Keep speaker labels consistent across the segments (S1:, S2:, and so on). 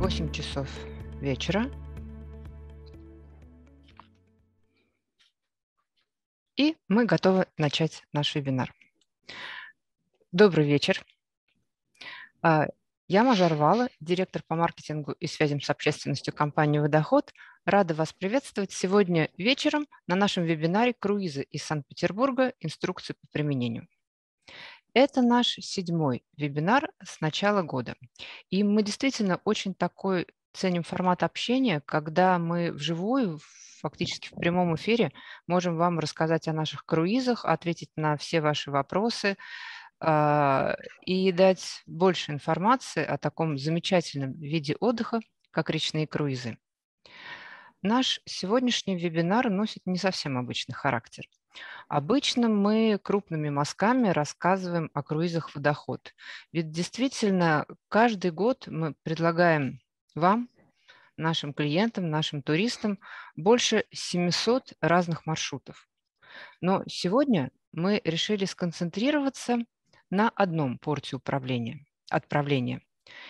S1: Восемь часов вечера. И мы готовы начать наш вебинар. Добрый вечер. А, я Мажар Вала, директор по маркетингу и связям с общественностью компании «Водоход». Рада вас приветствовать сегодня вечером на нашем вебинаре «Круизы из Санкт-Петербурга. Инструкции по применению». Это наш седьмой вебинар с начала года. И мы действительно очень такой ценим формат общения, когда мы вживую, фактически в прямом эфире, можем вам рассказать о наших круизах, ответить на все ваши вопросы, а, и дать больше информации о таком замечательном виде отдыха, как речные круизы. Наш сегодняшний вебинар носит не совсем обычный характер. Обычно мы крупными мазками рассказываем о круизах водоход. Ведь действительно каждый год мы предлагаем вам, нашим клиентам, нашим туристам больше 700 разных маршрутов. Но сегодня мы решили сконцентрироваться на одном порте управления, отправления.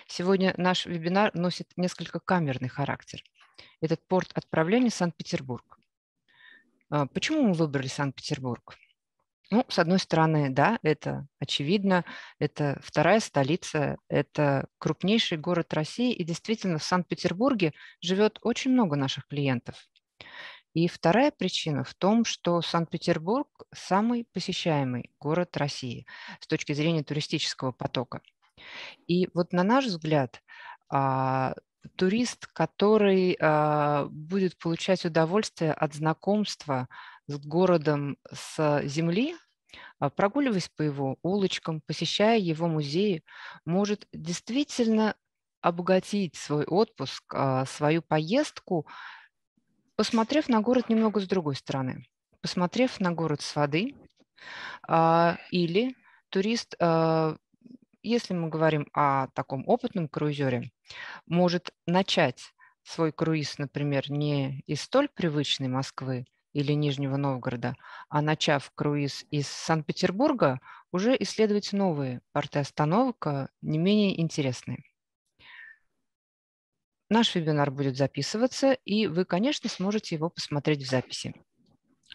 S1: Сегодня наш вебинар носит несколько камерный характер. Этот порт отправления – Санкт-Петербург. А, почему мы выбрали Санкт-Петербург? Ну, с одной стороны, да, это очевидно, это вторая столица, это крупнейший город России, и действительно в Санкт-Петербурге живет очень много наших клиентов. И вторая причина в том, что Санкт-Петербург – самый посещаемый город России с точки зрения туристического потока. И вот на наш взгляд, а, турист, который а, будет получать удовольствие от знакомства с городом с земли, а, прогуливаясь по его улочкам, посещая его музеи, может действительно обогатить свой отпуск, свою поездку посмотрев на город немного с другой стороны, посмотрев на город с воды, а, или турист, а, если мы говорим о таком опытном круизере, может начать свой круиз, например, не из столь привычной Москвы или Нижнего Новгорода, а начав круиз из Санкт-Петербурга, уже исследовать новые порты остановок, не менее интересные. Наш вебинар будет записываться, и вы, конечно, сможете его посмотреть в записи.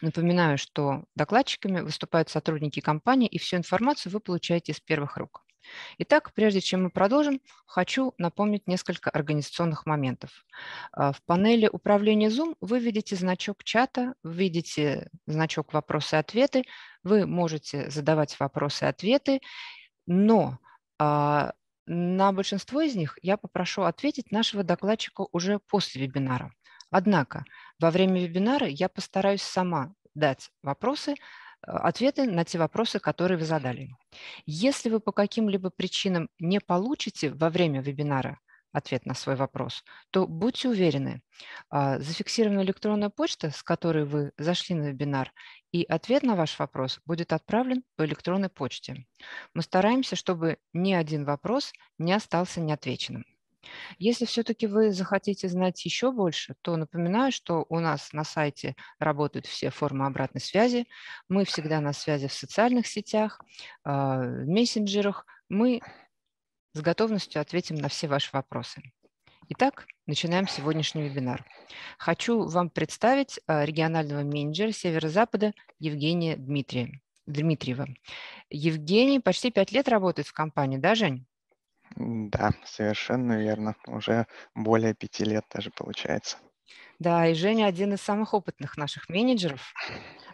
S1: Напоминаю, что докладчиками выступают сотрудники компании, и всю информацию вы получаете из первых рук. Итак, прежде чем мы продолжим, хочу напомнить несколько организационных моментов. А, в панели управления Zoom вы видите значок чата, видите значок «Вопросы-ответы». Вы можете задавать вопросы-ответы, но а, на большинство из них я попрошу ответить нашего докладчика уже после вебинара. Однако во время вебинара я постараюсь сама дать вопросы, ответы на те вопросы, которые вы задали. Если вы по каким-либо причинам не получите во время вебинара ответ на свой вопрос, то будьте уверены, а, зафиксирована электронная почта, с которой вы зашли на вебинар, и ответ на ваш вопрос будет отправлен по электронной почте. Мы стараемся, чтобы ни один вопрос не остался неотвеченным. Если все-таки вы захотите знать еще больше, то напоминаю, что у нас на сайте работают все формы обратной связи. Мы всегда на связи в социальных сетях, а, в мессенджерах. Мы с готовностью ответим на все ваши вопросы. Итак, начинаем сегодняшний вебинар. Хочу вам представить а, регионального менеджера Северо-Запада Евгения Дмитриева. Евгений почти пять лет работает в компании, да, Жень?
S2: Да, совершенно верно. Уже более пяти лет даже получается.
S1: Да, и Женя один из самых опытных наших менеджеров.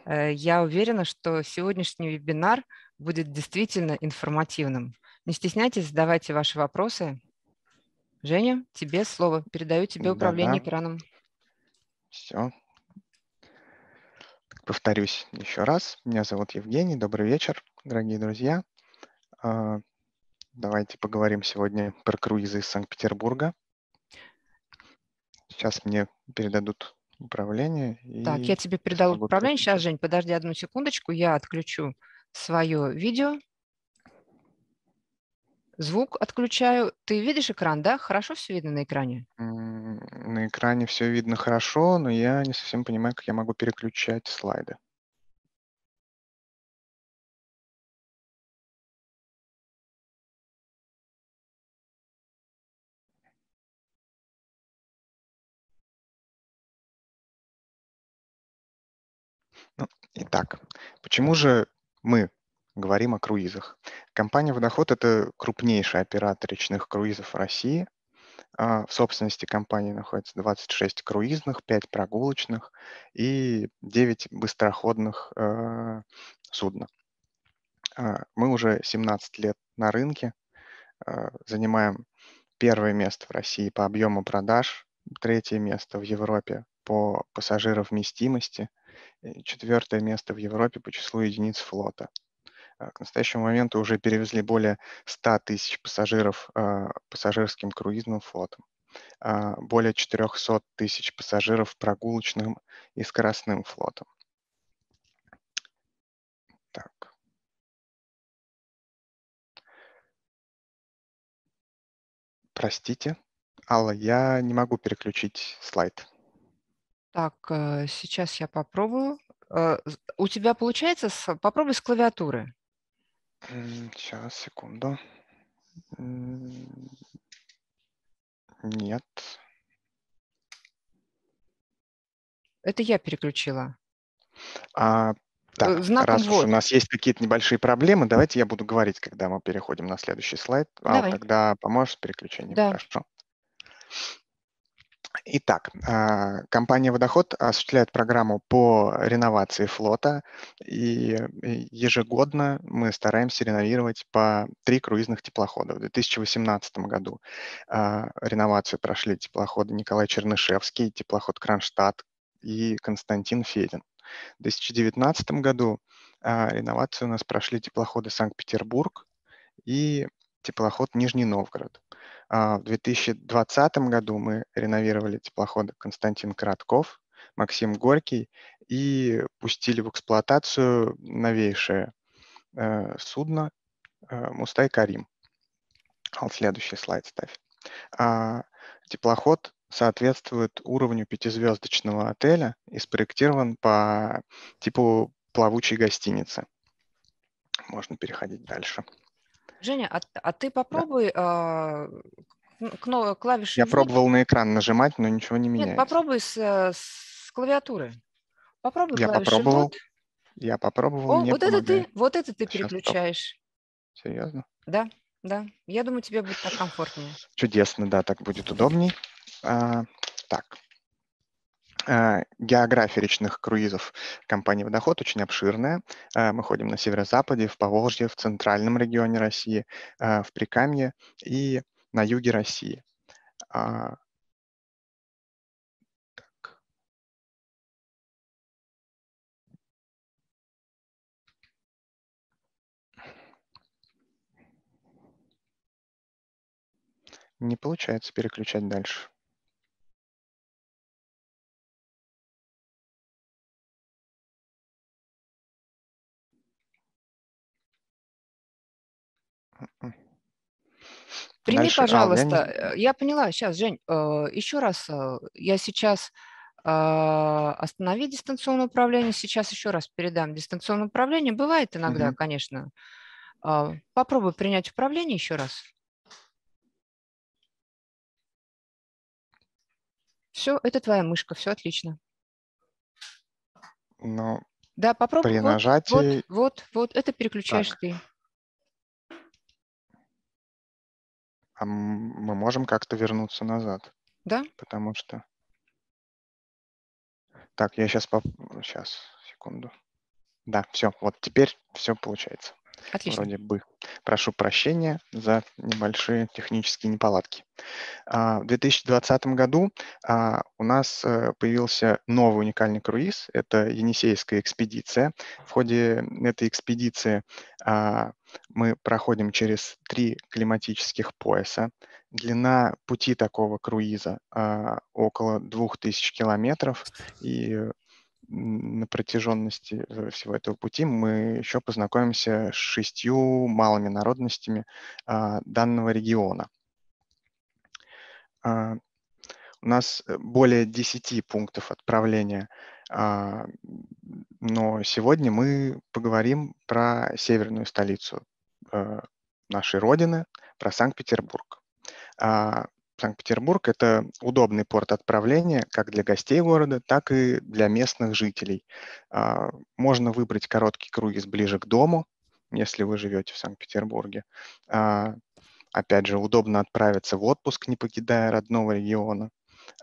S1: Э, я уверена, что сегодняшний вебинар будет действительно информативным. Не стесняйтесь, задавайте ваши вопросы. Женя, тебе слово. Передаю тебе управление да, да. экраном.
S2: Все. Повторюсь еще раз. Меня зовут Евгений. Добрый вечер, дорогие друзья. Давайте поговорим сегодня про круизы из Санкт-Петербурга. Сейчас мне передадут управление.
S1: Так, я тебе передал управление. Сейчас, Жень, подожди одну секундочку. Я отключу свое видео. Звук отключаю. Ты видишь экран, да? Хорошо все видно на экране?
S2: На экране все видно хорошо, но я не совсем понимаю, как я могу переключать слайды. Ну, итак, почему же мы говорим о круизах? Компания «Водоход» — это крупнейший оператор речных круизов в России. А, в собственности компании находится 26 круизных, 5 прогулочных и 9 быстроходных э, судна. А, мы уже 17 лет на рынке, а, занимаем первое место в России по объему продаж, третье место в Европе по пассажировместимости, четвертое место в Европе по числу единиц флота. А, к настоящему моменту уже перевезли более 100 тысяч пассажиров пассажирским круизным флотом, более 400 тысяч пассажиров прогулочным и скоростным флотом. Так. Простите, Алла, я не могу переключить слайд.
S1: Так, э, сейчас я попробую. Э, у тебя получается? Попробуй с клавиатуры.
S2: Сейчас, секунду. Нет.
S1: Это я переключила.
S2: А, так, э, Знаком раз уж у нас есть какие-то небольшие проблемы, давайте я буду говорить, когда мы переходим на следующий слайд. А Давай. тогда поможешь с переключением?
S1: Да.
S2: Хорошо. Итак, а, компания «Водоход» осуществляет программу по реновации флота, и ежегодно мы стараемся реновировать по три круизных теплохода. В 2018 году а, реновацию прошли теплоходы Николай Чернышевский, теплоход «Кронштадт» и Константин Федин. В 2019 году а, реновацию у нас прошли теплоходы Санкт-Петербург и теплоход Нижний Новгород. А, в 2020 году мы реновировали теплоходы Константин Коротков, Максим Горький и пустили в эксплуатацию новейшее э, судно э, Мустай Карим. Следующий слайд ставь. А, теплоход соответствует уровню пятизвездочного отеля и спроектирован по типу плавучей гостиницы. Можно переходить дальше.
S1: Женя, а, а ты попробуй да. э, клавиши.
S2: Я пробовал на экран нажимать, но ничего не меняется.
S1: Нет, попробуй с, э, с клавиатуры. Попробуй
S2: Я попробовал. Вот. Я попробовал.
S1: О, вот это ты, вот это ты переключаешь.
S2: Серьезно?
S1: Да, да. Я думаю, тебе будет так комфортнее.
S2: Чудесно, да, так будет удобней. А, так. А, география речных круизов компании «Водоход» очень обширная. А, мы ходим на северо-западе, в Поволжье, в центральном регионе России, а, в Прикамье и на юге России. Не получается переключать дальше.
S1: Прими, Дальше. пожалуйста, а, я, не... я поняла, сейчас, Жень, э, еще раз, э, я сейчас э, останови дистанционное управление, сейчас еще раз передам дистанционное управление. Бывает иногда, угу. конечно. Э, попробуй принять управление еще раз. Все, это твоя мышка, все отлично.
S2: Но
S1: да, попробуй.
S2: При нажатии...
S1: Вот, вот, вот, это переключаешь так. ты.
S2: А мы можем как-то вернуться назад.
S1: Да.
S2: Потому что... Так, я сейчас... Поп... Сейчас, секунду. Да, все, вот теперь все получается.
S1: Отлично.
S2: Вроде бы. Прошу прощения за небольшие технические неполадки. А, в 2020 году а, у нас э, появился новый уникальный круиз. Это Енисейская экспедиция. В ходе этой экспедиции а, мы проходим через три климатических пояса. Длина пути такого круиза около 2000 километров. И на протяженности э, всего этого пути мы еще познакомимся с шестью малыми народностями а, данного региона. А, у нас э, более 10 пунктов отправления, но сегодня мы поговорим про северную столицу э, нашей Родины, про Санкт-Петербург. Санкт-Петербург – это удобный порт отправления как для гостей города, так и для местных жителей. А, можно выбрать короткий круиз ближе к дому, если вы живете в Санкт-Петербурге. А, опять же, удобно отправиться в отпуск, не покидая родного региона.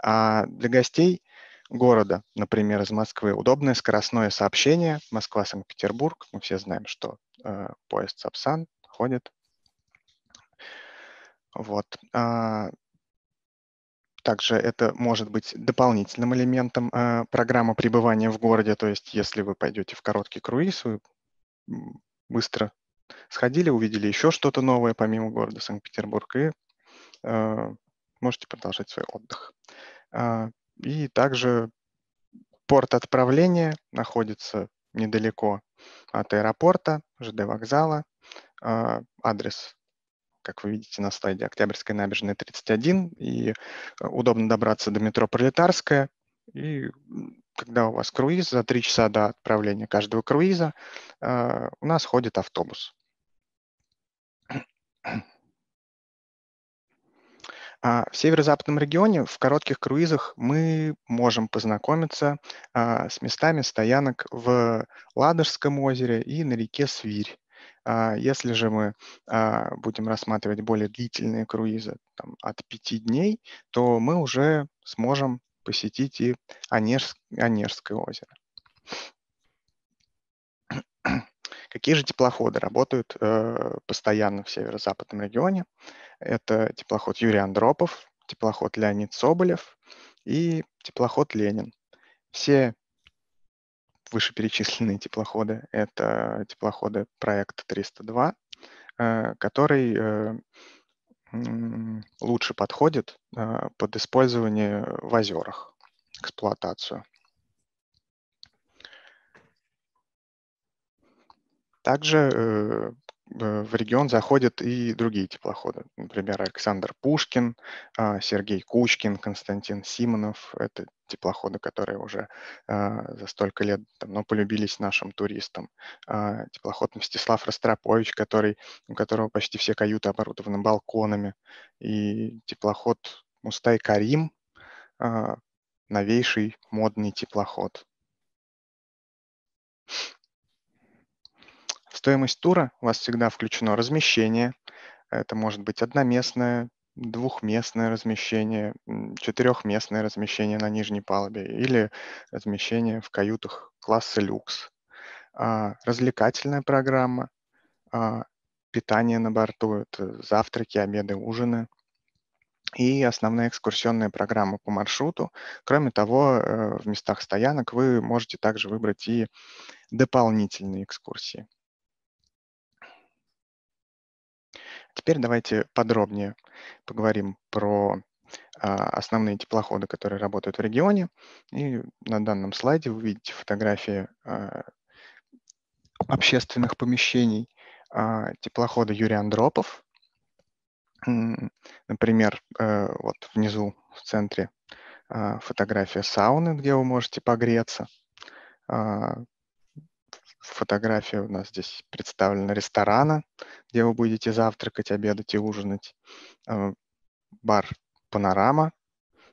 S2: А для гостей города, например, из Москвы, удобное скоростное сообщение Москва-Санкт-Петербург. Мы все знаем, что э, поезд Сапсан ходит. Вот. А, также это может быть дополнительным элементом э, программы пребывания в городе. То есть если вы пойдете в короткий круиз, вы быстро сходили, увидели еще что-то новое помимо города Санкт-Петербург и э, можете продолжать свой отдых. Э, и также порт отправления находится недалеко от аэропорта, ЖД вокзала. Э, адрес как вы видите на слайде, Октябрьская набережная 31, и э, удобно добраться до метро Пролетарская. И когда у вас круиз, за три часа до отправления каждого круиза э, у нас ходит автобус. А в северо-западном регионе в коротких круизах мы можем познакомиться а, с местами стоянок в Ладожском озере и на реке Свирь. А, если же мы будем рассматривать более длительные круизы там, от пяти дней, то мы уже сможем посетить и Онеж, Онежское озеро. Какие же теплоходы работают э, постоянно в северо-западном регионе? Это теплоход Юрий Андропов, теплоход Леонид Соболев и теплоход Ленин. Все вышеперечисленные теплоходы – это теплоходы проекта 302, э, который э, лучше подходит э, под использование в озерах, эксплуатацию. Также Э, в регион заходят и другие теплоходы. Например, Александр Пушкин, а, Сергей Кучкин, Константин Симонов. Это теплоходы, которые уже а, за столько лет давно полюбились нашим туристам. А, теплоход Мстислав Ростропович, который, у которого почти все каюты оборудованы балконами. И теплоход Мустай Карим, новейший модный теплоход. Стоимость тура у вас всегда включено размещение. Это может быть одноместное, двухместное размещение, четырехместное размещение на нижней палубе или размещение в каютах класса люкс. А, развлекательная программа, а, питание на борту, это завтраки, обеды, ужины и основная экскурсионная программа по маршруту. Кроме того, э, в местах стоянок вы можете также выбрать и дополнительные экскурсии. Теперь давайте подробнее поговорим про а, основные теплоходы, которые работают в регионе. И на данном слайде вы видите фотографии а, общественных помещений а, теплохода Юрий Андропов. Например, э, вот внизу в центре фотография сауны, где вы можете погреться фотография у нас здесь представлена ресторана, где вы будете завтракать, обедать и ужинать. Э, бар «Панорама»,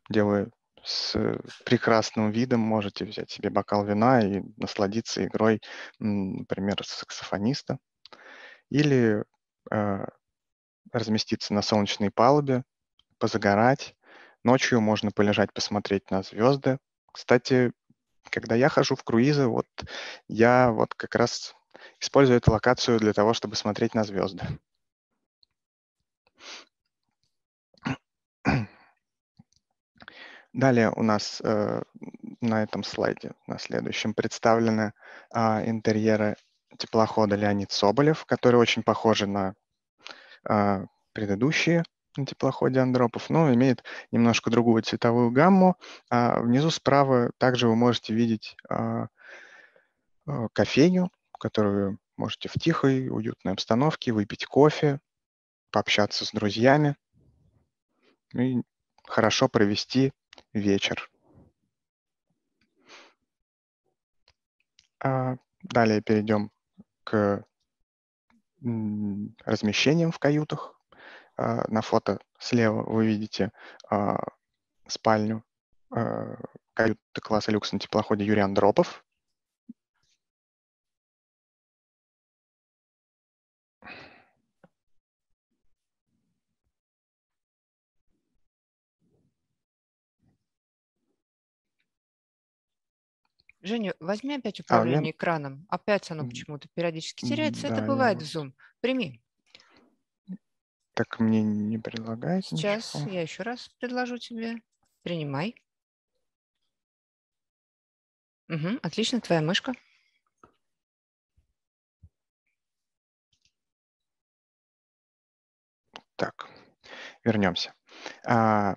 S2: где вы с прекрасным видом можете взять себе бокал вина и насладиться игрой, например, саксофониста. Или э, разместиться на солнечной палубе, позагорать. Ночью можно полежать, посмотреть на звезды. Кстати, когда я хожу в круизы, вот я вот как раз использую эту локацию для того, чтобы смотреть на звезды. Далее у нас э, на этом слайде, на следующем, представлены э, интерьеры теплохода Леонид Соболев, которые очень похожи на э, предыдущие на теплоходе Андропов, но имеет немножко другую цветовую гамму. А внизу справа также вы можете видеть а, а, кофейню, которую можете в тихой, уютной обстановке выпить кофе, пообщаться с друзьями и хорошо провести вечер. А далее перейдем к размещениям в каютах. На фото слева вы видите спальню каюты класса люкс на теплоходе Юрий Андропов.
S1: Женя, возьми опять управление а, я... экраном. Опять оно почему-то периодически теряется. Да, Это бывает я... в Zoom. Прими.
S2: Так мне не предлагает
S1: Сейчас
S2: ничего.
S1: я еще раз предложу тебе. Принимай. Угу, отлично, твоя мышка.
S2: Так, вернемся. А,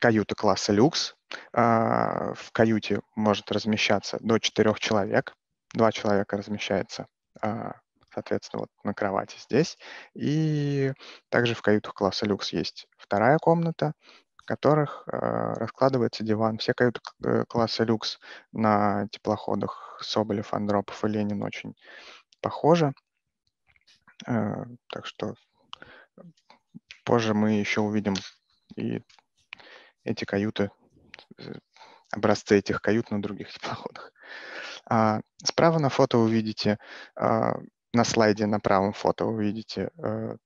S2: каюта класса люкс. А, в каюте может размещаться до четырех человек. Два человека размещается, а, соответственно, вот на кровати здесь. И также в каютах класса люкс есть вторая комната, в которых а, раскладывается диван. Все каюты э, класса люкс на теплоходах Соболев, Андропов и Ленин очень похожи. Так что позже мы еще увидим и эти каюты, э, образцы этих кают на других теплоходах. А справа на фото вы видите, а, на слайде на правом фото вы видите а,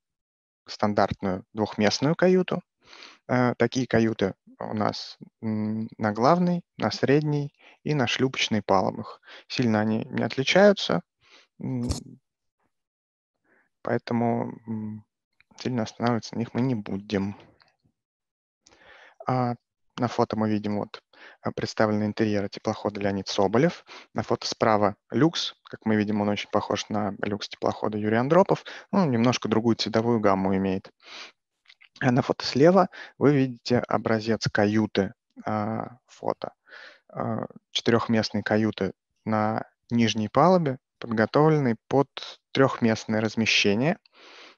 S2: стандартную двухместную каюту. А, такие каюты у нас на главной, на средней и на шлюпочной палубах. Сильно они не отличаются, поэтому сильно останавливаться на них мы не будем. А на фото мы видим вот представлены интерьеры теплохода Леонид Соболев. На фото справа люкс. Как мы видим, он очень похож на люкс теплохода Юрий Андропов. Ну, немножко другую цветовую гамму имеет. А на фото слева вы видите образец каюты а, фото. А, четырехместные каюты на нижней палубе, подготовленные под трехместное размещение.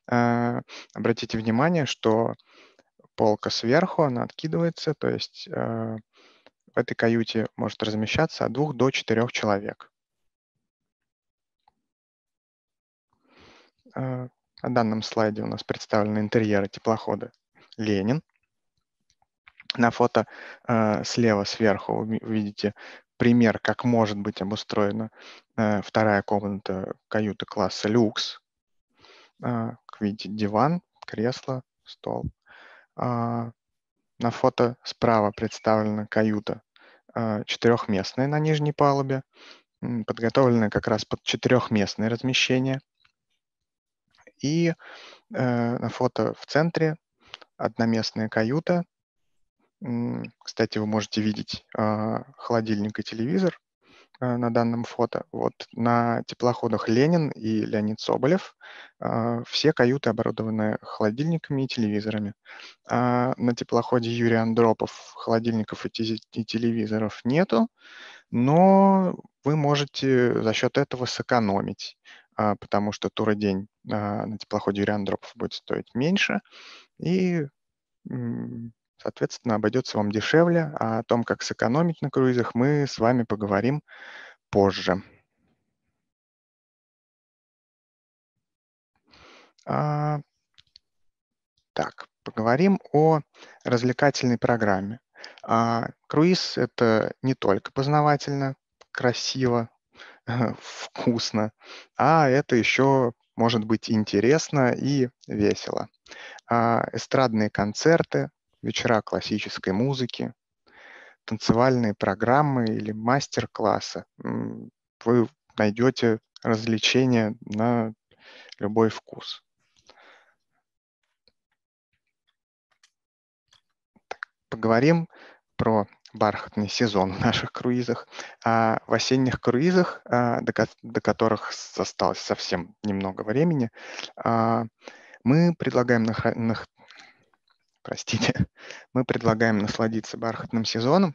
S2: А, обратите внимание, что полка сверху, она откидывается, то есть э, в этой каюте может размещаться от двух до четырех человек. Э, на данном слайде у нас представлены интерьеры теплохода «Ленин». На фото э, слева сверху вы видите пример, как может быть обустроена э, вторая комната каюты класса «Люкс». Как видите, диван, кресло, стол. На фото справа представлена каюта а, четырехместная на нижней палубе, подготовленная как раз под четырехместное размещение. И э, на фото в центре одноместная каюта. Кстати, вы можете видеть а, холодильник и телевизор. Э, на данном фото. Вот на теплоходах Ленин и Леонид Соболев э, все каюты оборудованы холодильниками и телевизорами. А на теплоходе Юрий Андропов холодильников и, и телевизоров нету, но вы можете за счет этого сэкономить, а, потому что туродень а, на теплоходе Юрий Андропов будет стоить меньше, и соответственно, обойдется вам дешевле. А о том, как сэкономить на круизах, мы с вами поговорим позже. А, так, поговорим о развлекательной программе. А, круиз – это не только познавательно, красиво, вкусно, а это еще может быть интересно и весело. А, эстрадные концерты, вечера классической музыки, танцевальные программы или мастер-классы. Вы найдете развлечения на любой вкус. Поговорим про бархатный сезон в наших круизах. А в осенних круизах, а, до которых осталось совсем немного времени, а, мы предлагаем простите, мы предлагаем насладиться бархатным сезоном.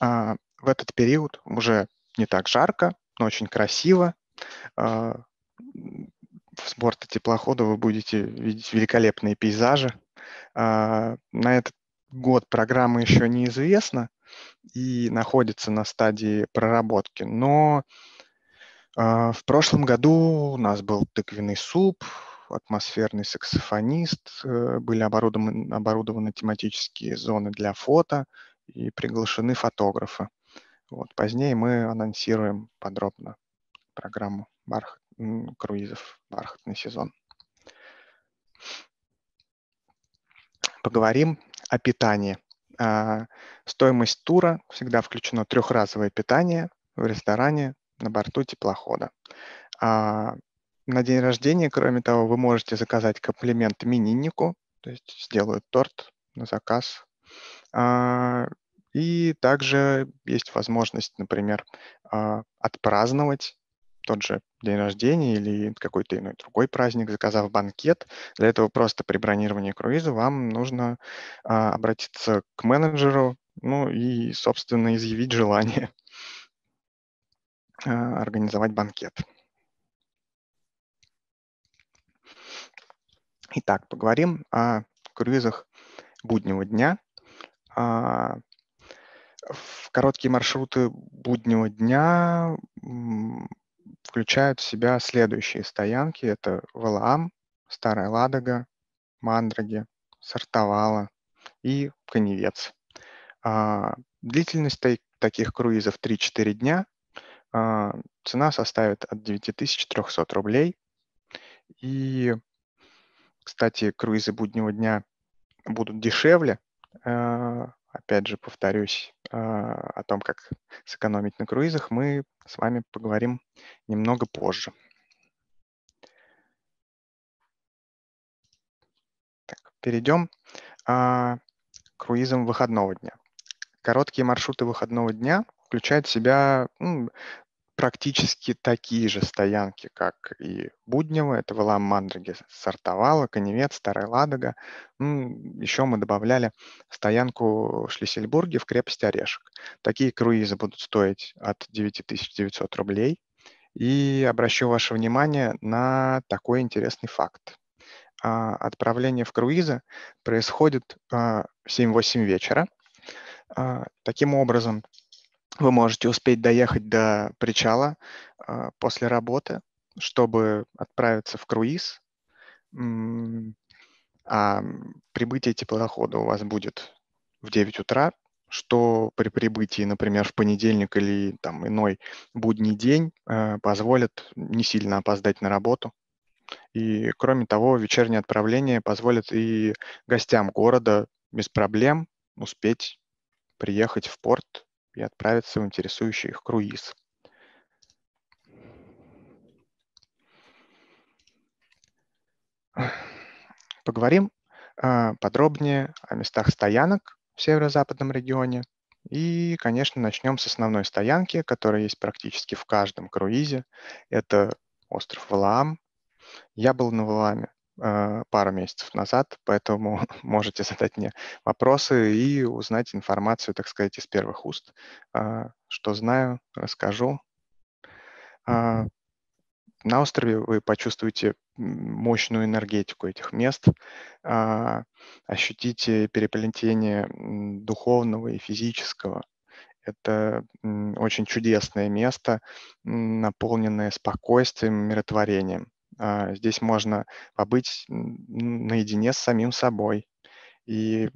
S2: А, в этот период уже не так жарко, но очень красиво. А, с борта теплохода вы будете видеть великолепные пейзажи. А, на этот год программа еще неизвестна и находится на стадии проработки, но в прошлом году у нас был тыквенный суп, атмосферный саксофонист, э, были оборудованы, оборудованы тематические зоны для фото и приглашены фотографы. Вот, позднее мы анонсируем подробно программу бархат, круизов «Бархатный сезон». Поговорим о питании. А, стоимость тура всегда включено трехразовое питание в ресторане на борту теплохода. А, на день рождения, кроме того, вы можете заказать комплимент имениннику, то есть сделают торт на заказ. А, и также есть возможность, например, а, отпраздновать тот же день рождения или какой-то иной другой праздник, заказав банкет. Для этого просто при бронировании круиза вам нужно обратиться к менеджеру, ну и, собственно, изъявить желание организовать банкет. Итак, поговорим о круизах буднего дня. А, в короткие маршруты буднего дня включают в себя следующие стоянки. Это Валаам, Старая Ладога, Мандраги, Сартовала и Коневец. А, длительность таких круизов 3-4 дня. А, цена составит от 9300 рублей. И кстати, круизы буднего дня будут дешевле. Э, опять же, повторюсь э, о том, как сэкономить на круизах, мы с вами поговорим немного позже. Так, перейдем а, к круизам выходного дня. Короткие маршруты выходного дня включают в себя ну, практически такие же стоянки, как и буднего. Это Валам Мандраги, Сартовала, Коневец, Старая Ладога. Еще мы добавляли стоянку в Шлиссельбурге в крепости Орешек. Такие круизы будут стоить от 9900 рублей. И обращу ваше внимание на такой интересный факт. А, отправление в круизы происходит а, в 7-8 вечера. А, таким образом, вы можете успеть доехать до причала э, после работы, чтобы отправиться в круиз. А прибытие теплохода у вас будет в 9 утра, что при прибытии, например, в понедельник или там иной будний день э, позволит не сильно опоздать на работу. И кроме того, вечернее отправление позволит и гостям города без проблем успеть приехать в порт и отправиться в интересующий их круиз. Поговорим а, подробнее о местах стоянок в северо-западном регионе. И, конечно, начнем с основной стоянки, которая есть практически в каждом круизе. Это остров Валаам. Я был на Валааме пару месяцев назад, поэтому можете задать мне вопросы и узнать информацию, так сказать, из первых уст. А, что знаю, расскажу. А, на острове вы почувствуете мощную энергетику этих мест, а, ощутите переплетение духовного и физического. Это очень чудесное место, наполненное спокойствием, миротворением. А, здесь можно побыть наедине с самим собой. И,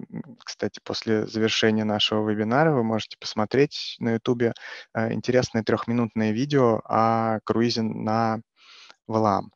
S2: кстати, после завершения нашего вебинара вы можете посмотреть на YouTube а, интересное трехминутное видео о круизе на Валаам.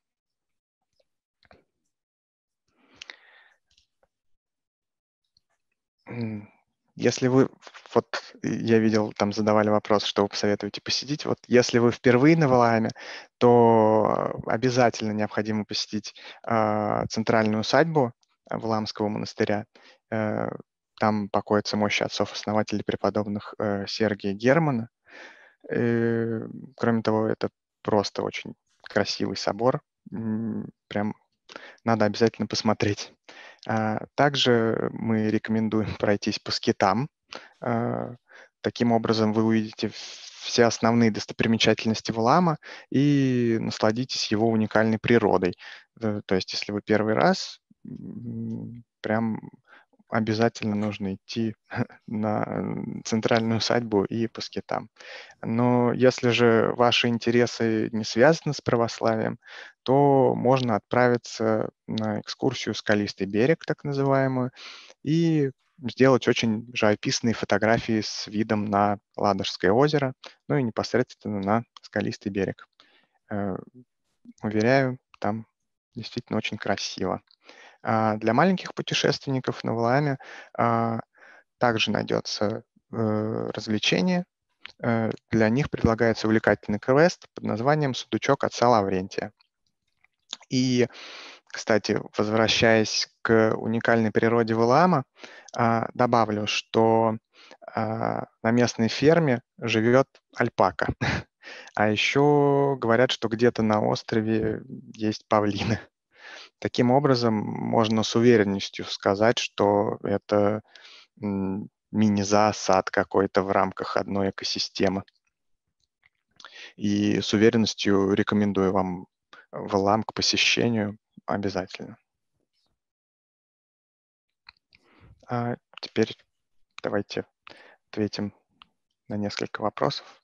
S2: Если вы, вот я видел, там задавали вопрос, что вы посоветуете посетить. Вот если вы впервые на Валааме, то обязательно необходимо посетить э, центральную усадьбу Валаамского монастыря. Э, там покоятся мощи отцов-основателей преподобных э, Сергия Германа. Э, кроме того, это просто очень красивый собор. Прям надо обязательно посмотреть. А, также мы рекомендуем пройтись по скитам. А, таким образом вы увидите все основные достопримечательности Валама и насладитесь его уникальной природой. Э, то есть, если вы первый раз, прям обязательно нужно идти на центральную усадьбу и по скитам. Но если же ваши интересы не связаны с православием, то можно отправиться на экскурсию «Скалистый берег», так называемую, и сделать очень живописные фотографии с видом на Ладожское озеро, ну и непосредственно на скалистый берег. Э, уверяю, там действительно очень красиво. А для маленьких путешественников на Валааме а, также найдется э, развлечение. Э, для них предлагается увлекательный квест под названием «Судучок отца Лаврентия». И, кстати, возвращаясь к уникальной природе Валаама, а, добавлю, что на местной ферме живет альпака. А еще говорят, что где-то на острове есть павлины. Таким образом, можно с уверенностью сказать, что это мини-зоосад какой-то в рамках одной экосистемы. И с уверенностью рекомендую вам Валам к посещению обязательно. А теперь давайте ответим на несколько вопросов.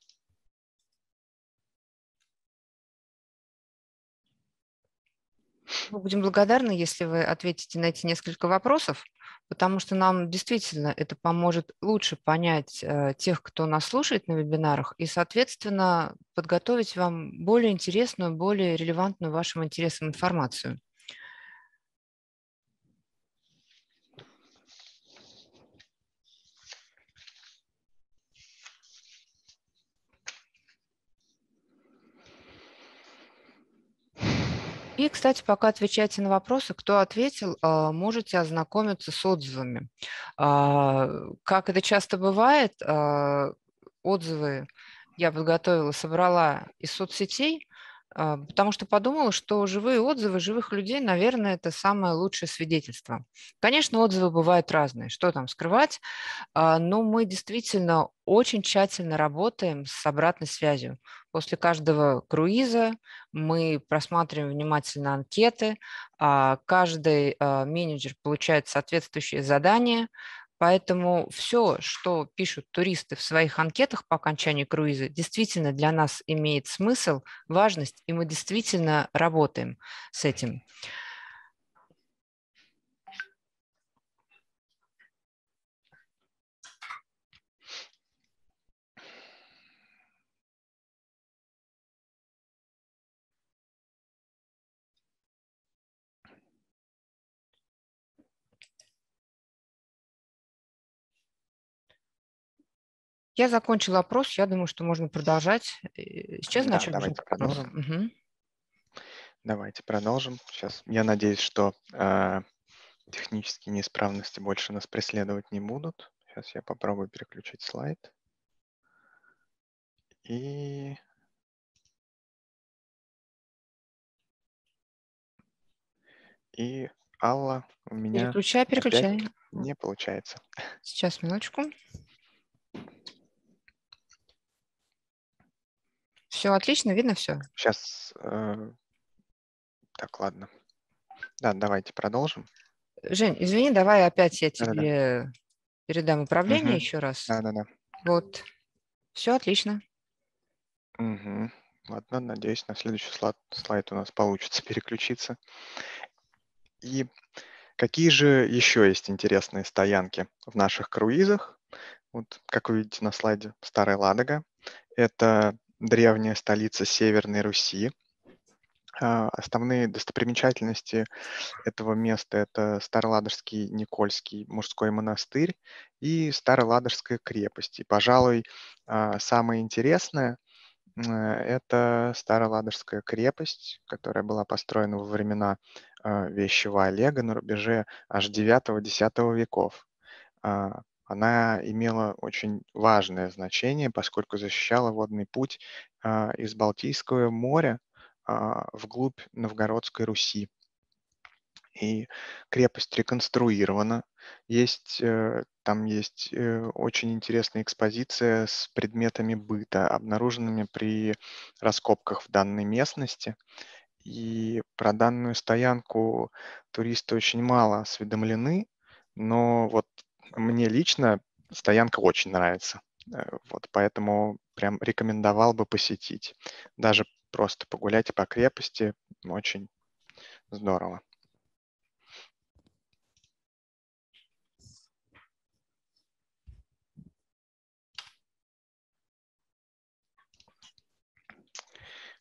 S1: Мы будем благодарны, если вы ответите на эти несколько вопросов, потому что нам действительно это поможет лучше понять э, тех, кто нас слушает на вебинарах, и, соответственно, подготовить вам более интересную, более релевантную вашим интересам информацию. И, кстати, пока отвечаете на вопросы, кто ответил, а, можете ознакомиться с отзывами. А, как это часто бывает, а, отзывы я подготовила, собрала из соцсетей, потому что подумала, что живые отзывы живых людей, наверное, это самое лучшее свидетельство. Конечно, отзывы бывают разные, что там скрывать, но мы действительно очень тщательно работаем с обратной связью. После каждого круиза мы просматриваем внимательно анкеты, каждый менеджер получает соответствующее задание, Поэтому все, что пишут туристы в своих анкетах по окончании круиза, действительно для нас имеет смысл, важность, и мы действительно работаем с этим. Я закончила опрос, я думаю, что можно продолжать. Э, сейчас
S2: да, начнем. Давайте продолжим. Угу. Давайте продолжим. Сейчас я надеюсь, что э, технические неисправности больше нас преследовать не будут. Сейчас я попробую переключить слайд. И И Алла у меня
S1: переключай, переключай.
S2: не получается.
S1: Сейчас минуточку. Все отлично, видно все?
S2: Сейчас. Э, так, ладно. Да, давайте продолжим.
S1: Жень, извини, давай опять я тебе Да-да-да. передам управление угу. еще раз.
S2: Да-да-да.
S1: Вот. Все отлично.
S2: Угу. Ладно, надеюсь, на следующий слайд, слайд у нас получится переключиться. И какие же еще есть интересные стоянки в наших круизах? Вот, как вы видите на слайде, Старая Ладога. Это древняя столица Северной Руси. А, основные достопримечательности этого места – это Староладожский Никольский мужской монастырь и Староладожская крепость. И, пожалуй, а, самое интересное – это Староладожская крепость, которая была построена во времена а, Вещего Олега на рубеже аж 9-10 веков она имела очень важное значение, поскольку защищала водный путь а, из Балтийского моря а, вглубь Новгородской Руси. И крепость реконструирована. Есть, э, там есть э, очень интересная экспозиция с предметами быта, обнаруженными при раскопках в данной местности. И про данную стоянку туристы очень мало осведомлены, но вот мне лично стоянка очень нравится. Э, вот поэтому прям рекомендовал бы посетить. Даже просто погулять по крепости очень здорово.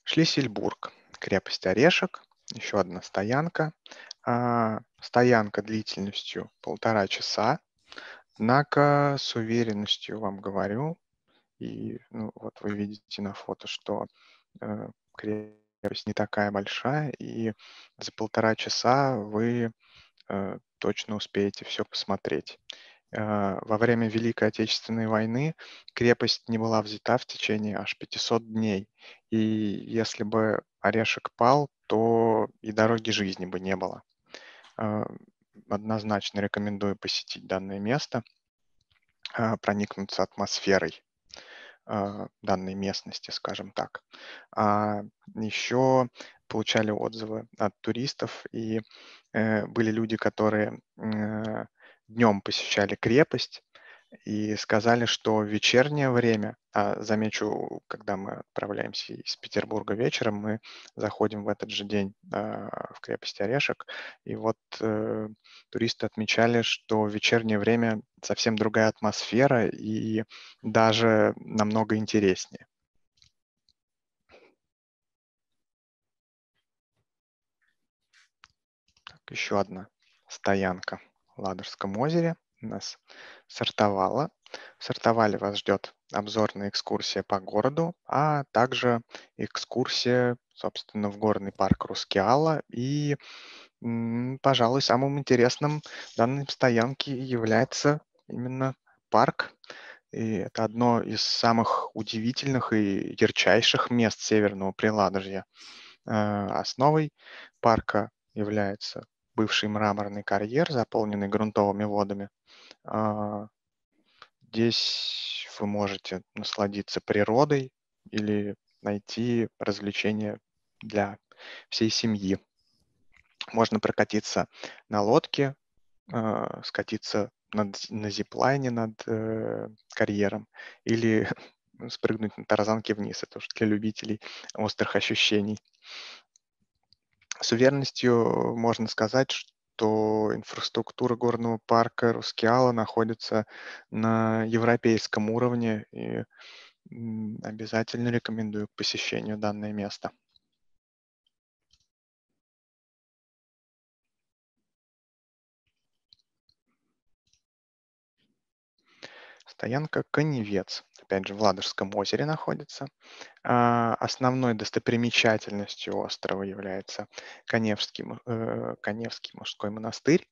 S2: Шлиссельбург, крепость Орешек, еще одна стоянка. А, стоянка длительностью полтора часа. Однако с уверенностью вам говорю, и ну, вот вы видите на фото, что э, крепость не такая большая, и за полтора часа вы э, точно успеете все посмотреть. Э, во время Великой Отечественной войны крепость не была взята в течение аж 500 дней. И если бы Орешек пал, то и дороги жизни бы не было. Э, однозначно рекомендую посетить данное место, э, проникнуться атмосферой данной местности, скажем так. А еще получали отзывы от туристов, и были люди, которые днем посещали крепость и сказали, что в вечернее время, а замечу, когда мы отправляемся из Петербурга вечером, мы заходим в этот же день а, в крепость Орешек, и вот э, туристы отмечали, что в вечернее время совсем другая атмосфера и даже намного интереснее. Так, еще одна стоянка. Ладожском озере нас сортовало. Сортовали вас ждет обзорная экскурсия по городу, а также экскурсия, собственно, в горный парк Рускеала. И, пожалуй, самым интересным данной стоянки является именно парк. И это одно из самых удивительных и ярчайших мест Северного Приладожья. Э, основой парка является бывший мраморный карьер, заполненный грунтовыми водами. А, здесь вы можете насладиться природой или найти развлечения для всей семьи. Можно прокатиться на лодке, а, скатиться над, на зиплайне над э, карьером или спрыгнуть на тарзанке вниз. Это уж для любителей острых ощущений. С уверенностью можно сказать, что инфраструктура горного парка Рускеала находится на европейском уровне и обязательно рекомендую к посещению данное место. Стоянка Коневец, опять же, в Ладожском озере находится. А, основной достопримечательностью острова является Коневский, э, Коневский мужской монастырь.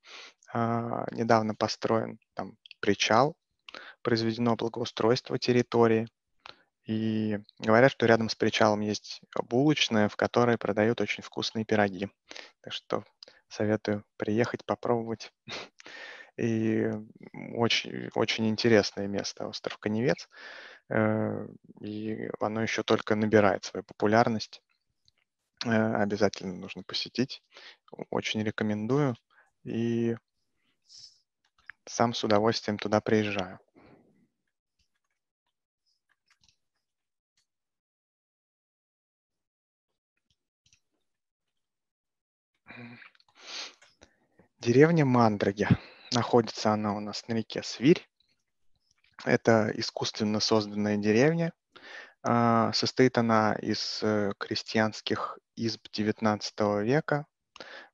S2: А, недавно построен там причал, произведено благоустройство территории. И говорят, что рядом с причалом есть булочная, в которой продают очень вкусные пироги. Так что советую приехать, попробовать. И очень, очень интересное место остров Коневец. Э, и оно еще только набирает свою популярность. Э, обязательно нужно посетить. Очень рекомендую. И сам с удовольствием туда приезжаю. Деревня Мандраги. Находится она у нас на реке Свирь. Это искусственно созданная деревня. А, состоит она из э, крестьянских изб XIX века,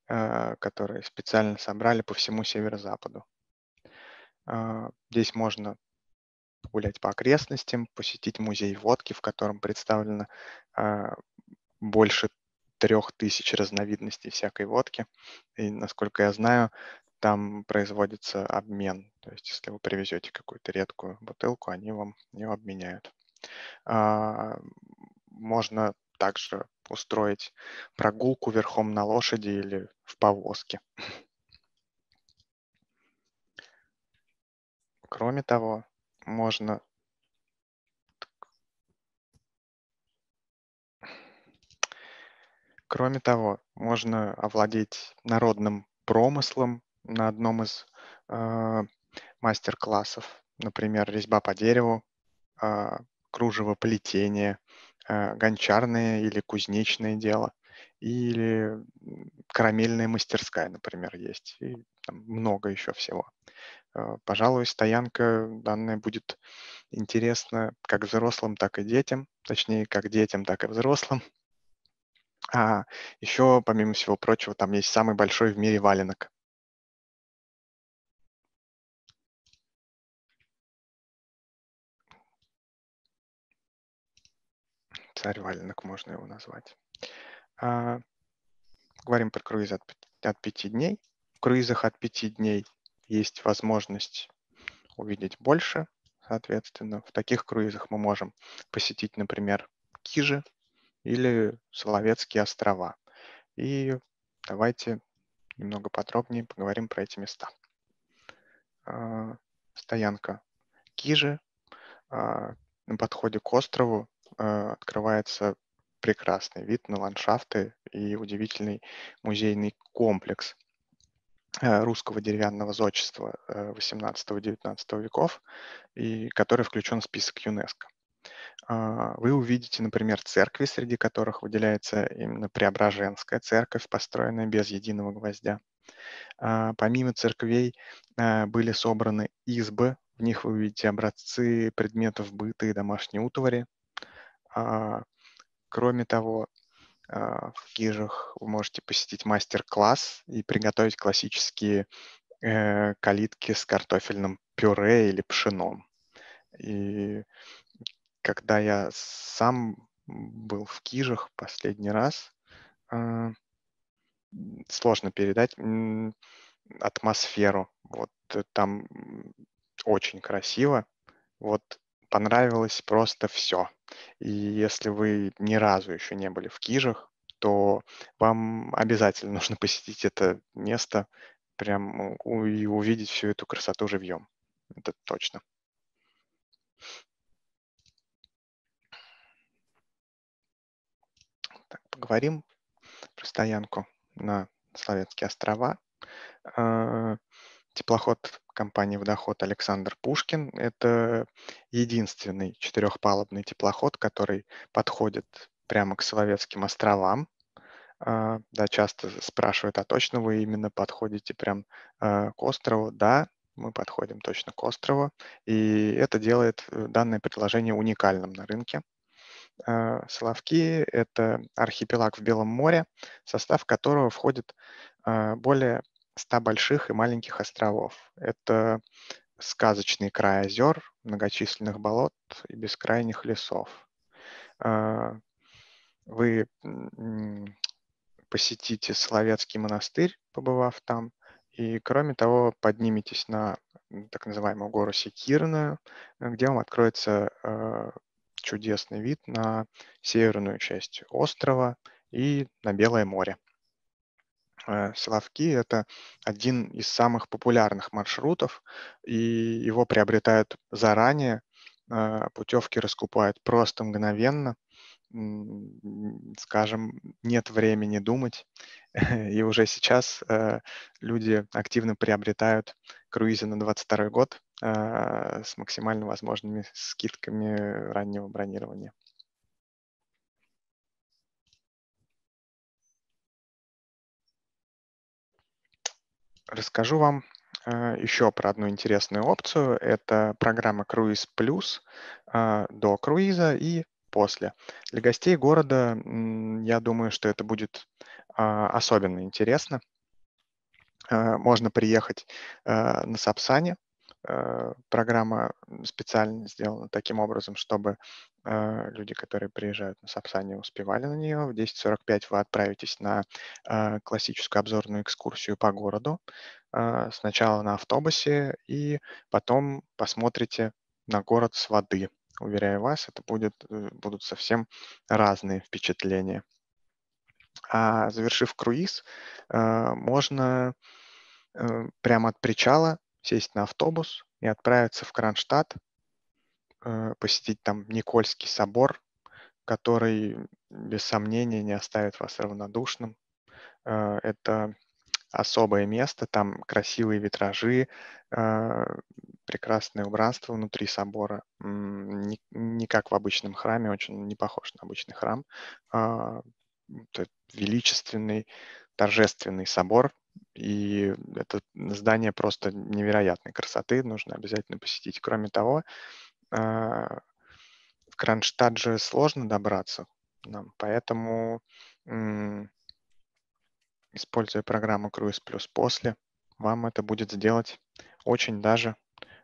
S2: а, которые специально собрали по всему северо-западу. А, здесь можно гулять по окрестностям, посетить музей водки, в котором представлено больше трех тысяч разновидностей всякой водки. И, насколько я знаю, там производится обмен. То есть, если вы привезете какую-то редкую бутылку, они вам ее обменяют. А, можно также устроить прогулку верхом на лошади или в повозке. Кроме того, можно Кроме того, можно овладеть народным промыслом на одном из мастер-классов, например, резьба по дереву, кружево плетение, гончарное или кузнечное дело, или карамельная мастерская, например, есть, и там много еще всего. Пожалуй, стоянка данная будет интересна как взрослым, так и детям, точнее, как детям, так и взрослым. А еще, помимо всего прочего, там есть самый большой в мире валенок. Царь валенок можно его назвать. А, говорим про круиз от, от 5 дней. В круизах от 5 дней есть возможность увидеть больше, соответственно. В таких круизах мы можем посетить, например, Кижи, или Соловецкие острова. И давайте немного подробнее поговорим про эти места. А, стоянка Кижи. А, на подходе к острову открывается прекрасный вид на ландшафты и удивительный музейный комплекс русского деревянного зодчества 18-19 веков, и который включен в список ЮНЕСКО. А, вы увидите, например, церкви, среди которых выделяется именно Преображенская церковь, построенная без единого гвоздя. А, помимо церквей были собраны избы, в них вы увидите образцы предметов быта и домашней утвари. Кроме того, в Кижах вы можете посетить мастер-класс и приготовить классические э, калитки с картофельным пюре или пшеном. И когда я сам был в Кижах последний раз, а, сложно передать атмосферу. Вот э, там очень красиво. Вот понравилось просто все. И если вы ни разу еще не были в Кижах, то вам обязательно нужно посетить это место прям и увидеть всю эту красоту живьем. Это точно. Так, поговорим про стоянку на Славянские острова. Теплоход компании «Водоход» Александр Пушкин – это единственный четырехпалубный теплоход, который подходит прямо к Соловецким островам. А, да, часто спрашивают, а точно вы именно подходите прям а, к острову? Да, мы подходим точно к острову, и это делает э, данное предложение уникальным на рынке. А, Соловки – это архипелаг в Белом море, состав которого входит а, более 100 больших и маленьких островов. Это сказочный край озер, многочисленных болот и бескрайних лесов. А, вы посетите Соловецкий монастырь, побывав там, и, кроме того, подниметесь на так называемую гору Секирную, где вам откроется чудесный вид на северную часть острова и на Белое море. Э, Соловки – это один из самых популярных маршрутов, и его приобретают заранее. Э, путевки раскупают просто мгновенно. Скажем, нет времени думать, и уже сейчас э, люди активно приобретают круизы на 2022 год, с максимально возможными скидками раннего бронирования. Расскажу вам а, еще про одну интересную опцию. Это программа Круиз Плюс а, до круиза и после. Для гостей города, я думаю, что это будет особенно интересно. Можно приехать на Сапсане, Э, программа специально сделана таким образом, чтобы э, люди, которые приезжают на Сапсане, успевали на нее. В 10.45 вы отправитесь на э, классическую обзорную экскурсию по городу. Сначала на автобусе и потом посмотрите на город с воды. Уверяю вас, это будет, будут совсем разные впечатления. А завершив круиз, можно прямо от причала сесть на автобус и отправиться в Кронштадт, э, посетить там Никольский собор, который без сомнения не оставит вас равнодушным. Э, это особое место, там красивые витражи, э, прекрасное убранство внутри собора, не, как в обычном храме, очень не похож на обычный храм. А, величественный, торжественный собор, и это здание просто невероятной красоты, нужно обязательно посетить. Кроме того, в Кронштадт же сложно добраться нам, поэтому используя программу Cruise Plus после, вам это будет сделать очень даже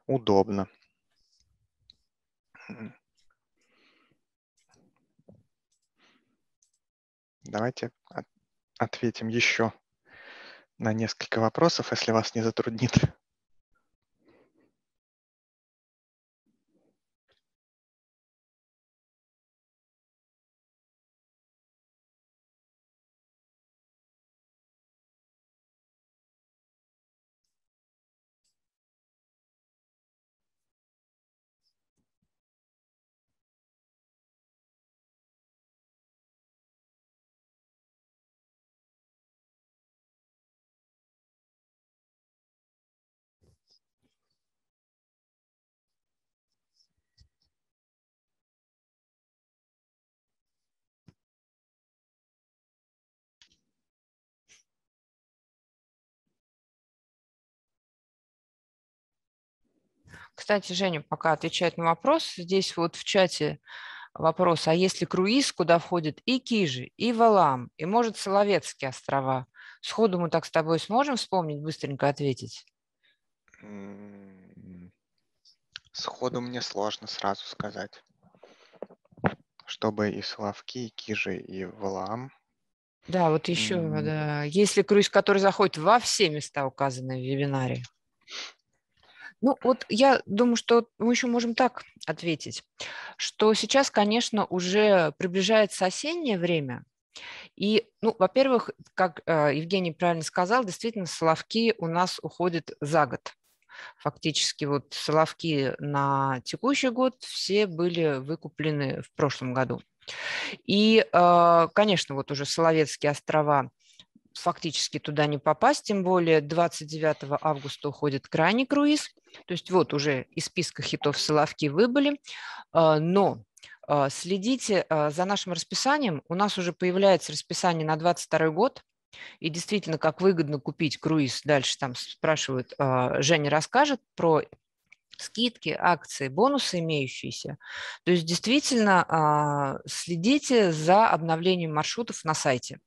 S2: удобно. Давайте ответим еще на несколько вопросов, если вас не затруднит.
S1: Кстати, Женя пока отвечает на вопрос. Здесь вот в чате вопрос, а если круиз, куда входит и Кижи, и Валам, и, может, Соловецкие острова? Сходу мы так с тобой сможем вспомнить, быстренько ответить?
S2: Сходу мне сложно сразу сказать. Чтобы и Соловки, и Кижи, и Валаам.
S1: Да, вот еще, mm. да. Если круиз, который заходит во все места, указанные в вебинаре. Ну, вот я думаю, что мы еще можем так ответить, что сейчас, конечно, уже приближается осеннее время, и, ну, во-первых, как э, Евгений правильно сказал, действительно, соловки у нас уходят за год. Фактически вот соловки на текущий год все были выкуплены в прошлом году. И, э, конечно, вот уже Соловецкие острова фактически туда не попасть, тем более 29 августа уходит крайний круиз, то есть вот уже из списка хитов Соловки выбыли, а, но а, следите а, за нашим расписанием, у нас уже появляется расписание на 22 год, и действительно, как выгодно купить круиз, дальше там спрашивают, Женя расскажет про скидки, акции, бонусы имеющиеся. То есть действительно следите за обновлением маршрутов на сайте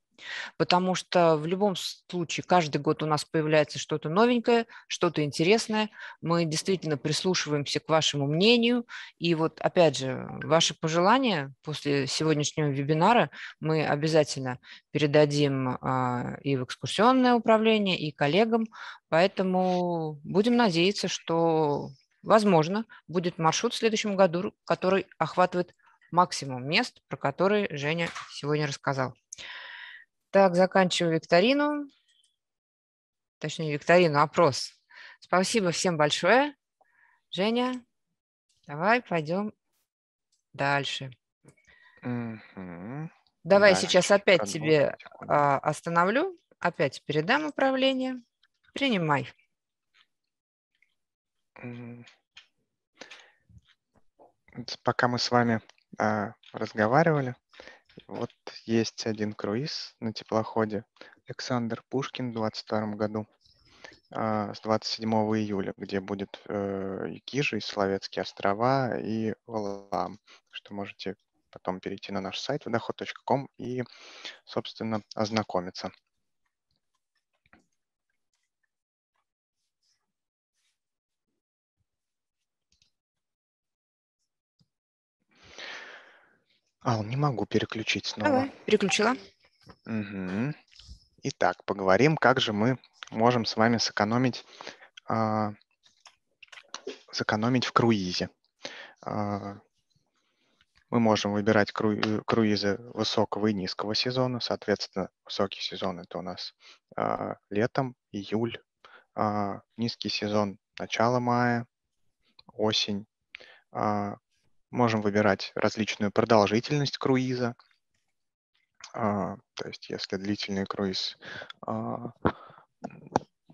S1: потому что в любом случае каждый год у нас появляется что-то новенькое, что-то интересное. Мы действительно прислушиваемся к вашему мнению. И вот опять же, ваши пожелания после сегодняшнего вебинара мы обязательно передадим а, и в экскурсионное управление, и коллегам. Поэтому будем надеяться, что, возможно, будет маршрут в следующем году, который охватывает максимум мест, про которые Женя сегодня рассказал. Так, заканчиваю викторину. Точнее, викторину, опрос. Спасибо всем большое. Женя, давай пойдем дальше.
S2: Угу.
S1: Давай дальше. сейчас опять тебе а, остановлю. Опять передам управление. Принимай.
S2: Пока мы с вами а, разговаривали, вот есть один круиз на теплоходе Александр Пушкин в 2022 году а, с 27 июля, где будет э, Кижи, Словецкие острова, и Валаам, что можете потом перейти на наш сайт водоход.ком и, собственно, ознакомиться. А, не могу переключить снова.
S1: Давай, переключила.
S2: Угу. Итак, поговорим, как же мы можем с вами сэкономить, а, сэкономить в круизе. А, мы можем выбирать кру, круизы высокого и низкого сезона. Соответственно, высокий сезон это у нас а, летом, июль, а, низкий сезон начало мая, осень, Можем выбирать различную продолжительность круиза. А, то есть если длительный круиз а,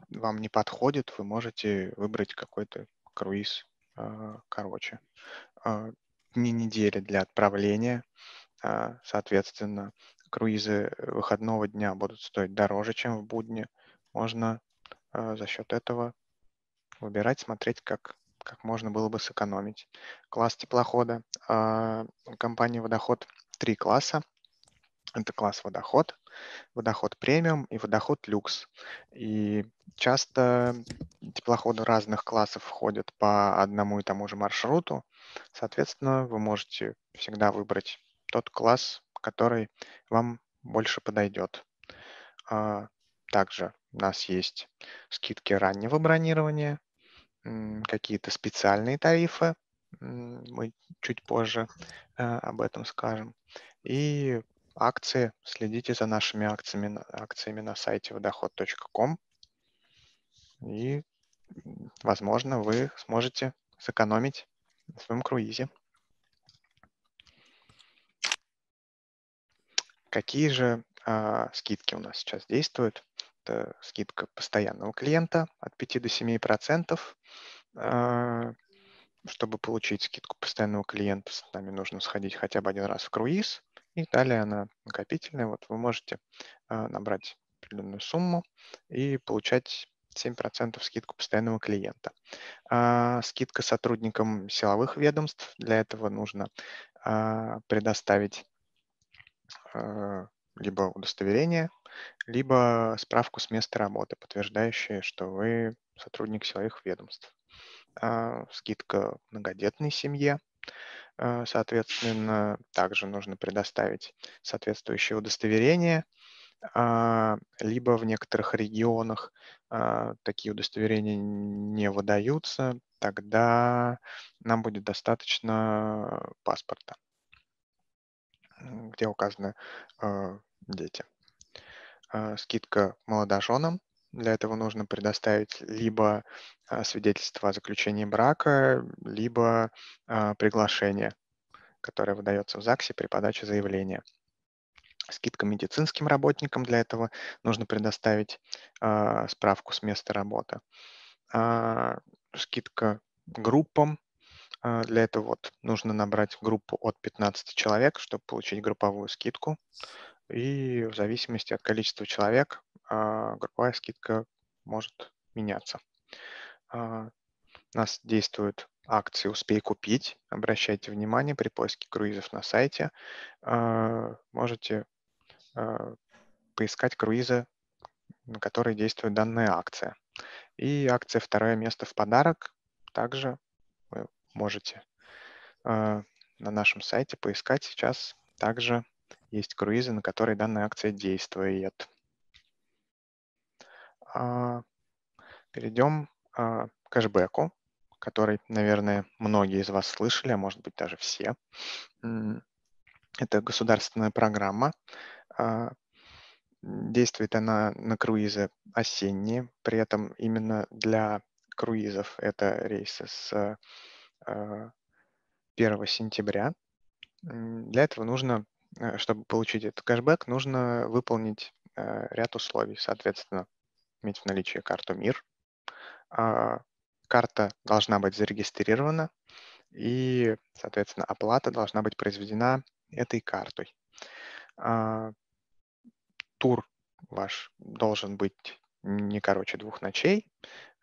S2: вам не подходит, вы можете выбрать какой-то круиз а, короче. Дни недели для отправления, соответственно, круизы выходного дня будут стоить дороже, чем в будни. Можно за счет этого выбирать, смотреть, как, как можно было бы сэкономить. Класс теплохода. Компания «Водоход» три класса. Это класс водоход, водоход премиум и водоход люкс. И часто теплоходы разных классов входят по одному и тому же маршруту. Соответственно, вы можете всегда выбрать тот класс, который вам больше подойдет. А, также у нас есть скидки раннего бронирования, какие-то специальные тарифы, мы чуть позже э, об этом скажем. И акции. Следите за нашими акциями, акциями на сайте водоход.ком. И, возможно, вы сможете сэкономить на своем круизе. Какие же э, скидки у нас сейчас действуют? Это скидка постоянного клиента от 5 до 7 процентов. Э, чтобы получить скидку постоянного клиента, с нами нужно сходить хотя бы один раз в круиз. И далее она накопительная. Вот вы можете а, набрать определенную сумму и получать 7% скидку постоянного клиента. А, скидка сотрудникам силовых ведомств. Для этого нужно а, предоставить а, либо удостоверение, либо справку с места работы, подтверждающую, что вы сотрудник силовых ведомств. А, скидка многодетной семье. А, соответственно, также нужно предоставить соответствующее удостоверение, а, либо в некоторых регионах такие удостоверения не выдаются, тогда нам будет достаточно паспорта, где указаны дети. Скидка молодоженам. Для этого нужно предоставить либо а, свидетельство о заключении брака, либо а, приглашение, которое выдается в ЗАГСе при подаче заявления. Скидка медицинским работникам для этого нужно предоставить а, справку с места работы. Скидка группам для этого вот нужно набрать группу от 15 человек, чтобы получить групповую скидку. И в зависимости от количества человек групповая скидка может меняться. А, у нас действуют акции «Успей купить». Обращайте внимание при поиске круизов на сайте. А, можете а, поискать круизы, на которые действует данная акция. И акция «Второе место в подарок» также вы можете на нашем сайте поискать сейчас. Также есть круизы, на которые данная акция действует. Перейдем а, кэшбэку, который, наверное, многие из вас слышали, а может быть даже все. Это государственная программа. А, действует она на круизы осенние, при этом именно для круизов это рейсы с 1 а, сентября. Для этого нужно, чтобы получить этот кэшбэк, нужно выполнить э, ряд условий. Соответственно, иметь в наличии карту МИР, а, карта должна быть зарегистрирована, и, соответственно, оплата должна быть произведена этой картой. А, тур ваш должен быть не короче двух ночей.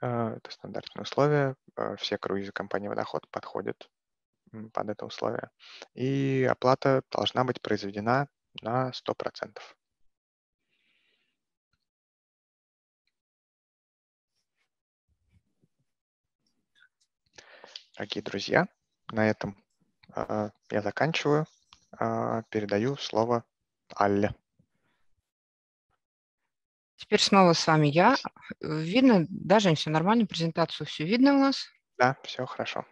S2: А, это стандартные условия. Все круизы компании «Водоход» подходят под это условие. И оплата должна быть произведена на 100%. Дорогие друзья, на этом э, я заканчиваю. Э, передаю слово Алле.
S1: Теперь снова с вами я. Видно, даже все нормально, презентацию все видно у нас?
S2: Да, все хорошо.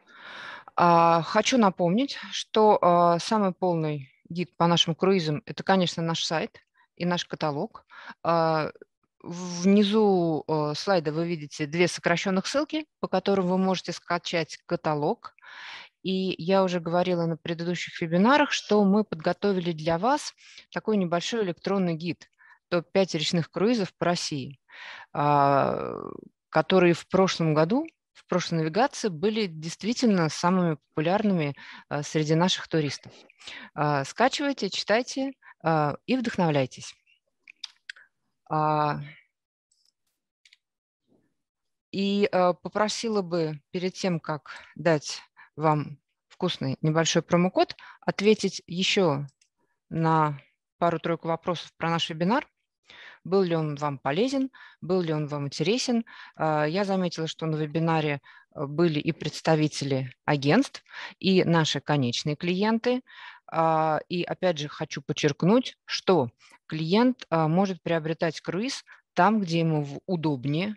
S1: А, хочу напомнить, что а, самый полный гид по нашим круизам – это, конечно, наш сайт и наш каталог. А, Внизу слайда вы видите две сокращенных ссылки, по которым вы можете скачать каталог. И я уже говорила на предыдущих вебинарах, что мы подготовили для вас такой небольшой электронный гид топ-5 речных круизов по России. Которые в прошлом году, прошлой навигации были действительно самыми популярными среди наших туристов. Скачивайте, читайте и вдохновляйтесь. И попросила бы перед тем, как дать вам вкусный небольшой промокод, ответить еще на пару-тройку вопросов про наш вебинар. Был ли он вам полезен, был ли он вам интересен. А, я заметила, что на вебинаре э, были и представители агентств, и наши конечные клиенты. А, и опять же хочу подчеркнуть, что клиент а, может приобретать круиз там, где ему удобнее.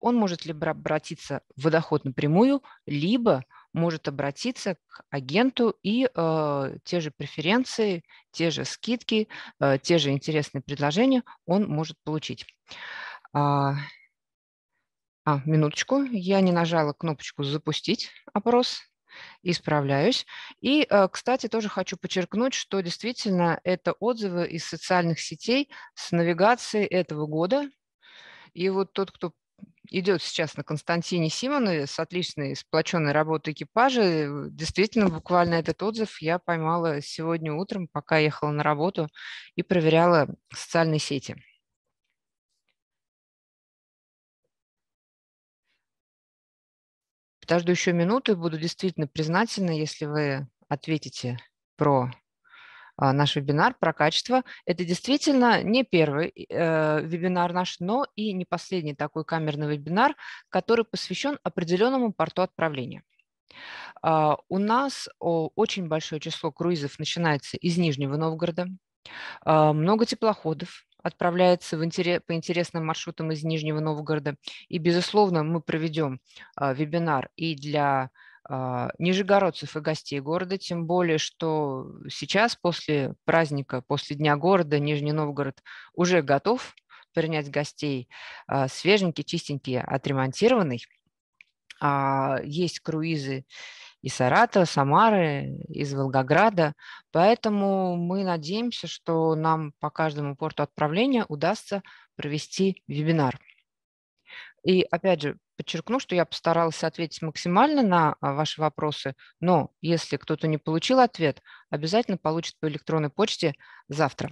S1: Он может либо обратиться в водоход напрямую, либо может обратиться к агенту и э, те же преференции, те же скидки, э, те же интересные предложения он может получить. А, а, минуточку, я не нажала кнопочку «Запустить опрос», исправляюсь. И, э, кстати, тоже хочу подчеркнуть, что действительно это отзывы из социальных сетей с навигацией этого года. И вот тот, кто идет сейчас на Константине Симонове с отличной сплоченной работой экипажа. Действительно, буквально этот отзыв я поймала сегодня утром, пока ехала на работу и проверяла социальные сети. Подожду еще минуту и буду действительно признательна, если вы ответите про наш вебинар про качество. Это действительно не первый э, вебинар наш, но и не последний такой камерный вебинар, который посвящен определенному порту отправления. Э, у нас очень большое число круизов начинается из Нижнего Новгорода, э, много теплоходов, отправляется в интерес, по интересным маршрутам из Нижнего Новгорода. И, безусловно, мы проведем вебинар и для а, нижегородцев и гостей города, тем более, что сейчас после праздника, после Дня города Нижний Новгород уже готов принять гостей а, свеженький, чистенький, отремонтированный. А, есть круизы из Саратова, Самары, из Волгограда. Поэтому мы надеемся, что нам по каждому порту отправления удастся провести вебинар. И опять же, подчеркну, что я постаралась ответить максимально на а, ваши вопросы, но если кто-то не получил ответ, обязательно получит по электронной почте завтра.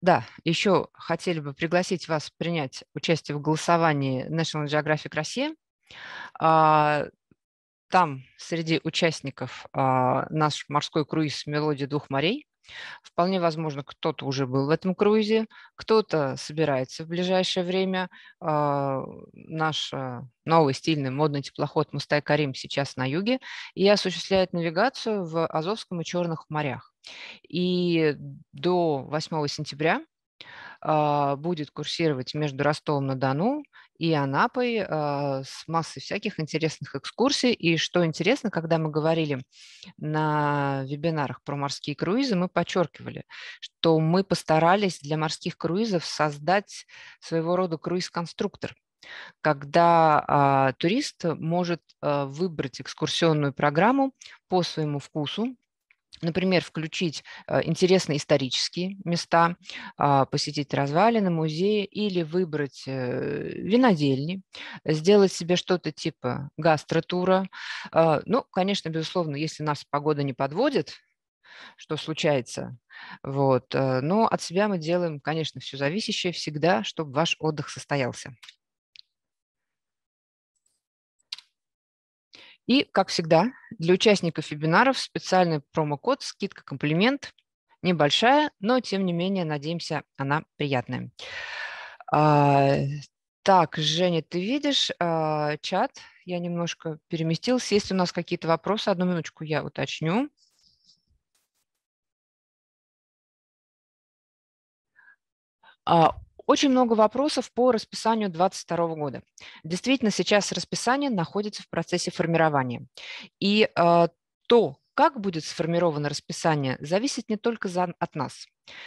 S1: Да, еще хотели бы пригласить вас принять участие в голосовании National Geographic Россия. А, там среди участников а, наш морской круиз «Мелодия двух морей». Вполне возможно, кто-то уже был в этом круизе, кто-то собирается в ближайшее время. А, наш новый стильный модный теплоход Мустай Карим сейчас на юге и осуществляет навигацию в Азовском и Черных морях. И до 8 сентября а, будет курсировать между Ростовом-на-Дону и Анапой а, с массой всяких интересных экскурсий. И что интересно, когда мы говорили на вебинарах про морские круизы, мы подчеркивали, что мы постарались для морских круизов создать своего рода круиз-конструктор когда а, турист может а, выбрать экскурсионную программу по своему вкусу, Например, включить э, интересные исторические места, а, посетить развалины, музеи или выбрать э, винодельни, сделать себе что-то типа гастротура. А, ну, конечно, безусловно, если нас погода не подводит, что случается, вот, э, но от себя мы делаем, конечно, все зависящее всегда, чтобы ваш отдых состоялся. И, как всегда, для участников вебинаров специальный промокод «Скидка комплимент». Небольшая, но, тем не менее, надеемся, она приятная. А, так, Женя, ты видишь а, чат? Я немножко переместился. Если у нас какие-то вопросы, одну минуточку я уточню. А, очень много вопросов по расписанию 2022 года. Действительно, сейчас расписание находится в процессе формирования. И э, то, как будет сформировано расписание, зависит не только за, от нас.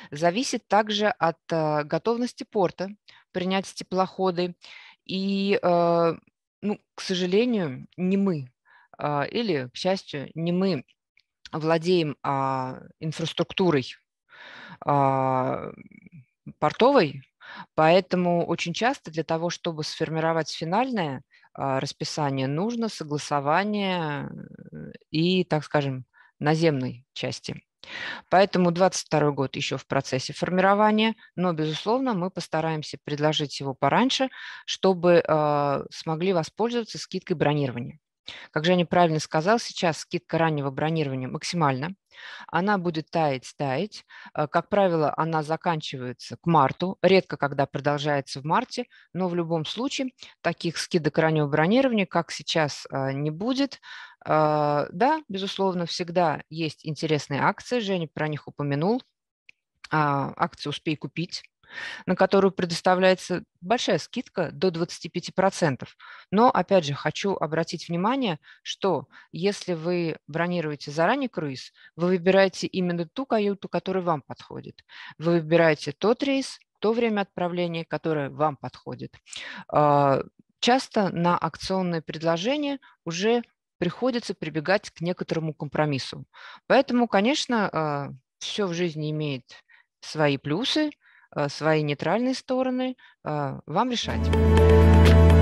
S1: Зависит также от э, готовности порта принять теплоходы. И, э, ну, к сожалению, не мы, э, или, к счастью, не мы владеем инфраструктурой портовой, поэтому очень часто для того, чтобы сформировать финальное а, расписание, нужно согласование э, и, так скажем, наземной части. Поэтому 2022 год еще в процессе формирования, но, безусловно, мы постараемся предложить его пораньше, чтобы э, смогли воспользоваться скидкой бронирования. Как Женя правильно сказал, сейчас скидка раннего бронирования максимальна. Она будет таять, таять. Э, как правило, она заканчивается к марту, редко когда продолжается в марте, но в любом случае таких скидок раннего бронирования, как сейчас, э, не будет. Э, да, безусловно, всегда есть интересные акции, Женя про них упомянул. Акции «Успей купить», на которую предоставляется большая скидка до 25%. Но, опять же, хочу обратить внимание, что если вы бронируете заранее круиз, вы выбираете именно ту каюту, которая вам подходит. Вы выбираете тот рейс, то время отправления, которое вам подходит. А, часто на акционные предложения уже приходится прибегать к некоторому компромиссу. Поэтому, конечно, а, все в жизни имеет свои плюсы, свои нейтральные стороны, э, вам решать.